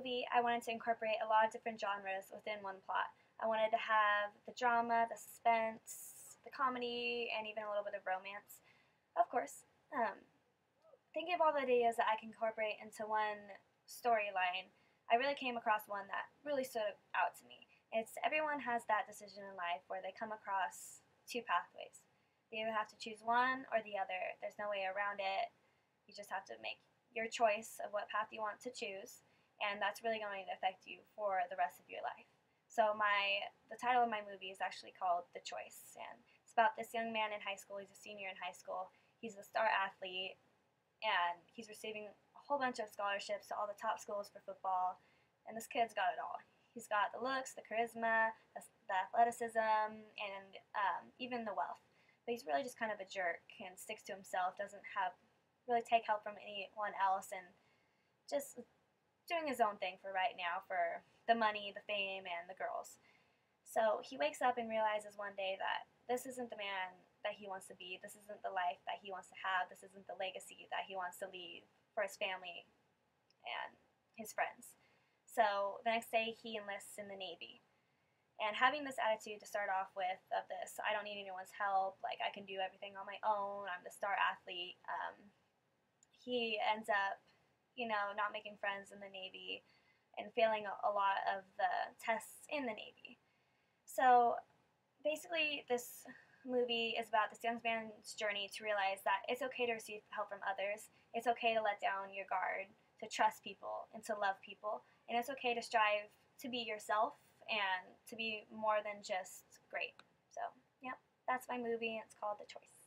movie, I wanted to incorporate a lot of different genres within one plot. I wanted to have the drama, the suspense, the comedy, and even a little bit of romance. Of course. Um, thinking of all the ideas that I can incorporate into one storyline, I really came across one that really stood out to me. It's everyone has that decision in life where they come across two pathways. They either have to choose one or the other. There's no way around it. You just have to make your choice of what path you want to choose, and that's really going to affect you for the rest of your life. So my the title of my movie is actually called The Choice, and it's about this young man in high school. He's a senior in high school. He's a star athlete, and he's receiving a whole bunch of scholarships to all the top schools for football. And this kid's got it all. He's got the looks, the charisma, the, the athleticism, and um, even the wealth. But he's really just kind of a jerk and sticks to himself. Doesn't have really take help from anyone else, and just doing his own thing for right now for the money, the fame, and the girls. So he wakes up and realizes one day that this isn't the man that he wants to be. This isn't the life that he wants to have. This isn't the legacy that he wants to leave for his family and his friends. So the next day he enlists in the Navy. And having this attitude to start off with of this, I don't need anyone's help, like I can do everything on my own, I'm the star athlete, um, he ends up, you know, not making friends in the Navy and failing a, lot of the tests in the Navy. So basically, this movie is about this young man's journey to realize that it's okay to receive help from others, it's okay to let down your guard, to trust people, and to love people, and it's okay to strive to be yourself and to be more than just great. So, yeah, that's my movie. It's called The Choice.